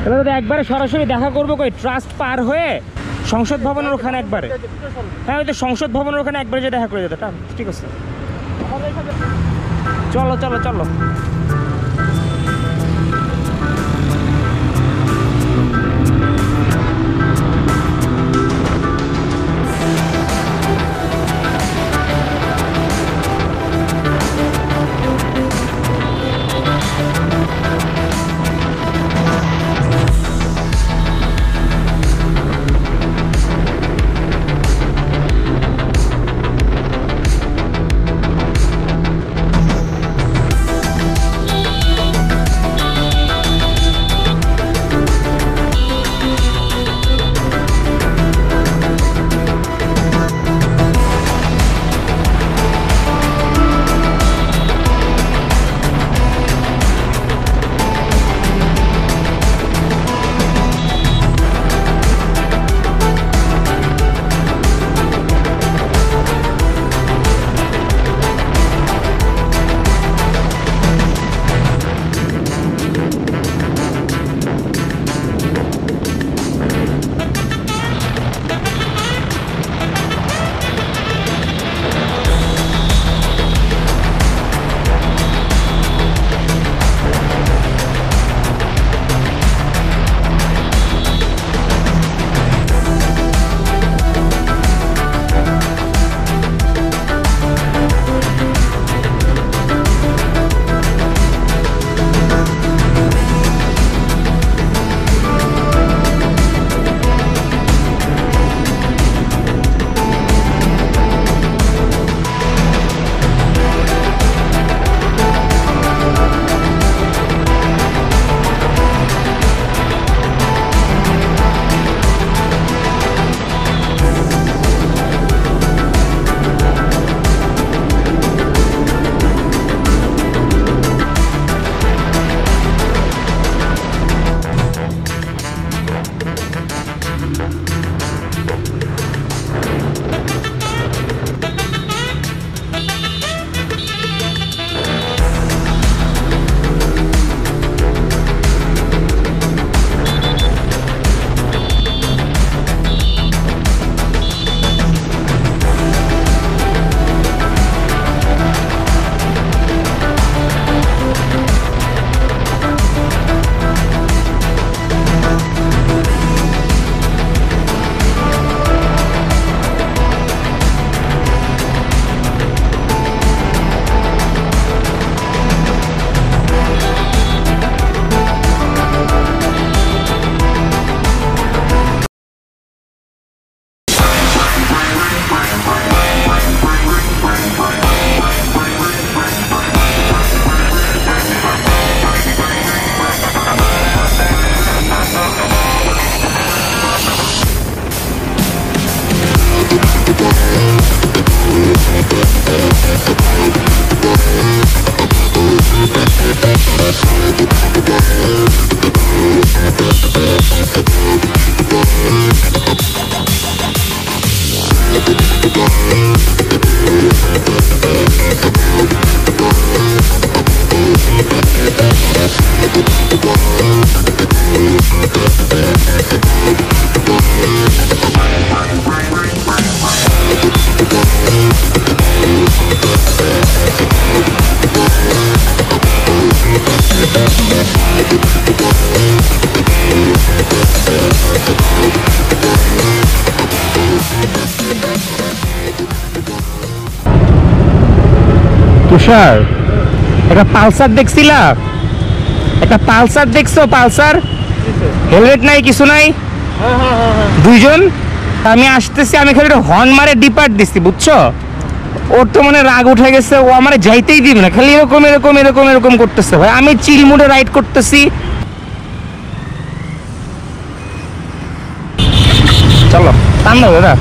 তাহলে দাদা একবারে সরাসরি দেখা করব কই? ট্রাস্ট পার হয়ে সংসদ ভবনের ওখানে একবারে। হ্যাঁ ওই তো সংসদ ভবনের ওখানে একবারে যে দেখা করে যেতে। ঠিক আছে। চলো চলো চলো। তুষার, একটা পালসার দেখছিলা? একটা পালসার দেখছ, পালসার? হেলমেট নাই, কিছু নাই? দুইজন? আমি আসতেছি, আমি খালি একটা হর্ন মারে ডিপার্ট দিচ্ছি বুঝছ? ওর তো মানে রাগ উঠে গেছে, ও আমার যাইতেই দিবে না, খালি এরকম এরকম এরকম এরকম করতেছে ভাই। আমি চিল মুডে রাইড করতেছি। চলো, টান দাদা।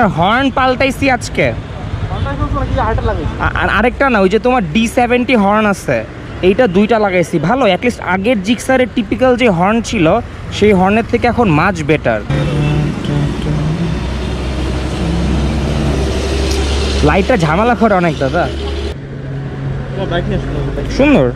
এটার হর্ন পাল্টাইছি আজকে। আর আরেকটা না ওই যে তোমার ডি সেভেন্টি হর্ন আছে এইটা দুইটা লাগাইছি ভালো? অ্যাটলিস্ট আগের জিক্সারের টিপিক্যাল যে হর্ন ছিল সেই হর্নের থেকে এখন মাছ বেটার লাইটটা ঝামেলা করে অনেক দাদা। সুন্দর?